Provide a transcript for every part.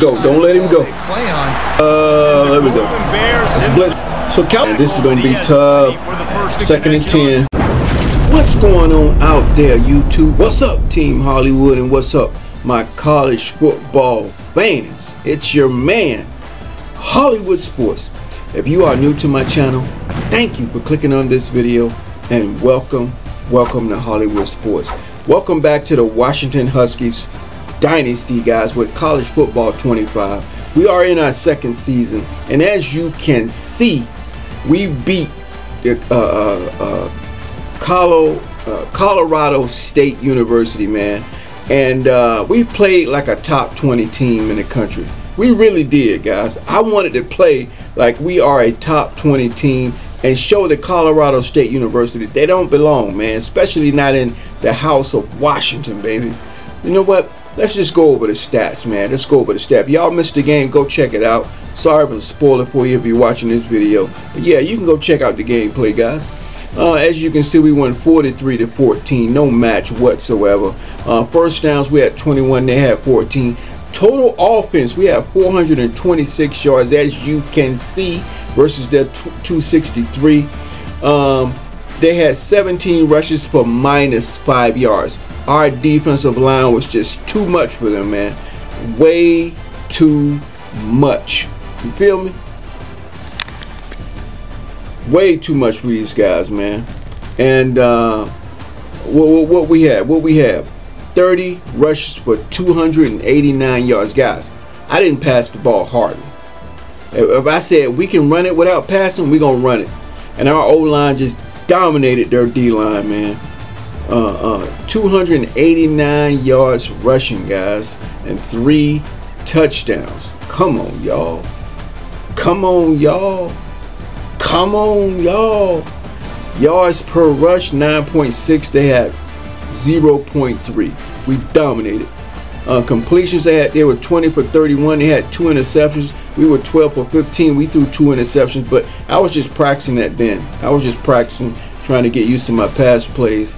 go. Don't let him go. Uh, there we go. Blitz. So count. This is gonna be tough. Second and ten. What's going on out there, YouTube? What's up, Team Hollywood, and what's up, my college football fans? It's your man, Hollywood Sports. If you are new to my channel, thank you for clicking on this video, and welcome, welcome to Hollywood Sports. Welcome back to the Washington Huskies Dynasty, guys, with College Football 25. We are in our second season, and as you can see, we beat the uh, uh, uh, uh, Colorado State University, man. And uh, we played like a top 20 team in the country. We really did, guys. I wanted to play like we are a top 20 team and show the Colorado State University they don't belong, man. Especially not in the House of Washington, baby. You know what? Let's just go over the stats, man. Let's go over the stats. Y'all missed the game, go check it out. Sorry for the spoiler for you if you're watching this video. But yeah, you can go check out the gameplay, guys. Uh, as you can see, we won 43 to 14, no match whatsoever. Uh, first downs, we had 21, they had 14. Total offense, we have 426 yards, as you can see, versus their 263. Um, they had 17 rushes for minus five yards. Our defensive line was just too much for them, man. Way too much. You feel me? way too much for these guys, man. And uh, what, what we have, what we have, 30 rushes for 289 yards, guys. I didn't pass the ball hardly. If I said we can run it without passing, we're gonna run it. And our O line just dominated their D line, man. Uh, uh, 289 yards rushing, guys, and three touchdowns. Come on, y'all. Come on, y'all. Come on, y'all. Yards per rush, 9.6. They had 0.3. We dominated. Uh, completions, they had they were 20 for 31. They had two interceptions. We were 12 for 15. We threw two interceptions, but I was just practicing that then. I was just practicing, trying to get used to my pass plays.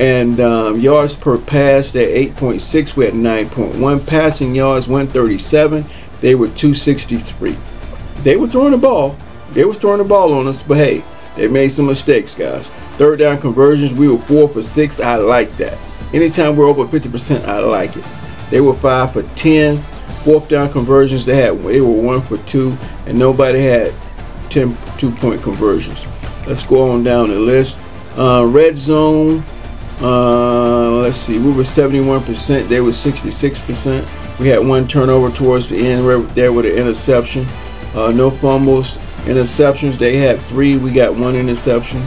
And um, yards per pass, they're 8.6. We had 9.1. Passing yards, 137. They were 263. They were throwing the ball. They were throwing the ball on us, but hey, they made some mistakes, guys. Third down conversions, we were four for six. I like that. Anytime we're over 50%, I like it. They were five for 10. Fourth down conversions, they had they were one for two, and nobody had 10 two-point conversions. Let's go on down the list. Uh, red zone, uh, let's see, we were 71%, they were 66%. We had one turnover towards the end right there with an interception. Uh, no fumbles, interceptions. They had three. We got one interception.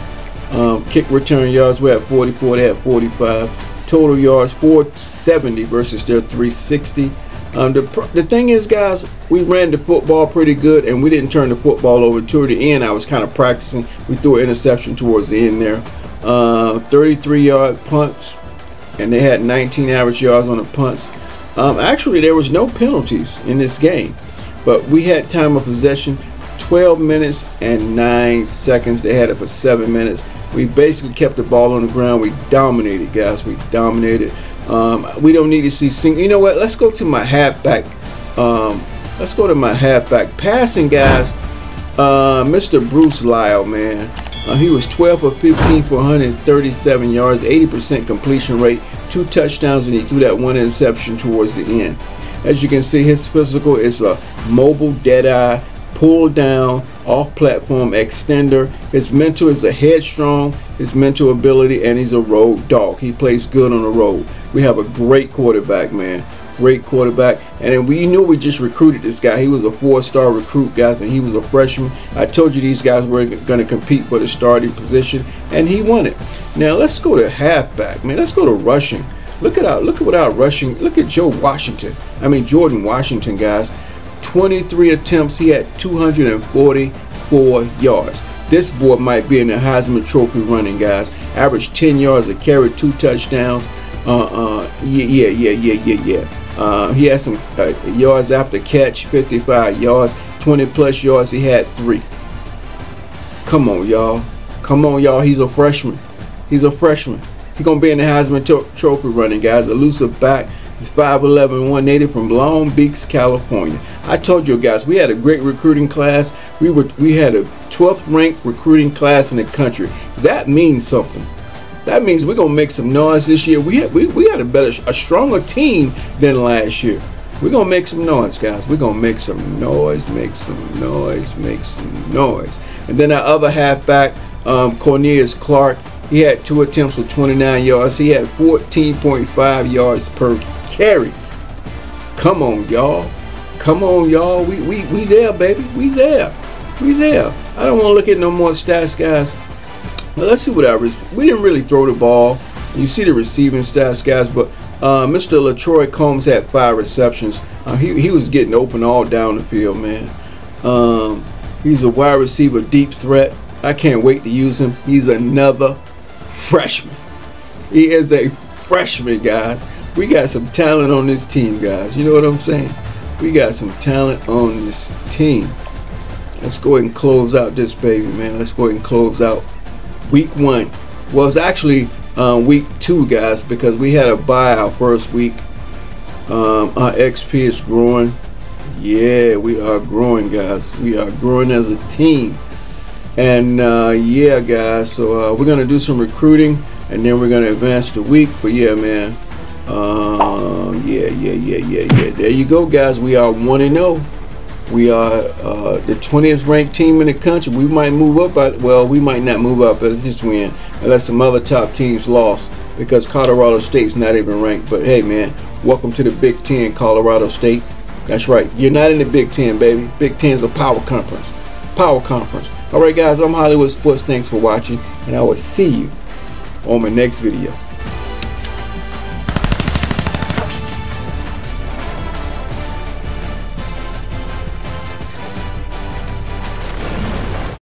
Um, kick return yards. We had 44. They had 45. Total yards 470 versus their 360. Um, the, the thing is, guys, we ran the football pretty good, and we didn't turn the football over. Toward the end, I was kind of practicing. We threw an interception towards the end there. Uh, 33 yard punts, and they had 19 average yards on the punts. Um, actually, there was no penalties in this game, but we had time of possession. 12 minutes and 9 seconds. They had it for 7 minutes. We basically kept the ball on the ground. We dominated, guys. We dominated. Um, we don't need to see sing. You know what? Let's go to my halfback. Um, let's go to my halfback passing, guys. Uh, Mr. Bruce Lyle, man. Uh, he was 12 for 15 for 137 yards, 80% completion rate, two touchdowns, and he threw that one interception towards the end. As you can see, his physical is a mobile, dead-eye, pull down, off platform extender. His mental is a headstrong, his mental ability, and he's a road dog. He plays good on the road. We have a great quarterback, man. Great quarterback. And we knew we just recruited this guy. He was a four-star recruit, guys, and he was a freshman. I told you these guys were going to compete for the starting position, and he won it. Now let's go to halfback, man. Let's go to rushing. Look at our look at what our rushing. Look at Joe Washington. I mean Jordan Washington, guys. 23 attempts, he had 244 yards. This boy might be in the Heisman Trophy running, guys. Average 10 yards a carry, two touchdowns. Uh, uh, yeah, yeah, yeah, yeah, yeah, yeah. Uh, he had some uh, yards after catch, 55 yards, 20 plus yards. He had three. Come on, y'all. Come on, y'all. He's a freshman. He's a freshman. He's gonna be in the Heisman Trophy running, guys. Elusive back, He's 5'11", 180 from Long Beach, California. I told you guys, we had a great recruiting class. We were we had a 12th ranked recruiting class in the country. That means something. That means we're gonna make some noise this year. We had, we, we had a better, a stronger team than last year. We're gonna make some noise, guys. We're gonna make some noise, make some noise, make some noise. And then our other halfback, um, Cornelius Clark, he had two attempts for 29 yards. He had 14.5 yards per carry. Come on, y'all. Come on, y'all. We, we, we there, baby. We there. We there. I don't want to look at no more stats, guys. Well, let's see what I We didn't really throw the ball. You see the receiving stats, guys, but uh, Mr. Latroy Combs had five receptions. Uh, he, he was getting open all down the field, man. Um, he's a wide receiver, deep threat. I can't wait to use him. He's another freshman. He is a freshman, guys. We got some talent on this team, guys. You know what I'm saying? We got some talent on this team. Let's go ahead and close out this baby, man. Let's go ahead and close out week one. Well, it's actually uh, week two, guys, because we had a bye our first week. Um, our XP is growing. Yeah, we are growing, guys. We are growing as a team. And uh, yeah, guys, so uh, we're going to do some recruiting and then we're going to advance the week. But yeah, man. Um, yeah, yeah, yeah, yeah, yeah. There you go, guys. We are 1 and 0. We are uh, the 20th ranked team in the country. We might move up, but well, we might not move up as this win unless some other top teams lost because Colorado State's not even ranked. But hey, man, welcome to the Big Ten, Colorado State. That's right. You're not in the Big Ten, baby. Big Ten's a power conference. Power conference. All right, guys. I'm Hollywood Sports. Thanks for watching, and I will see you on my next video.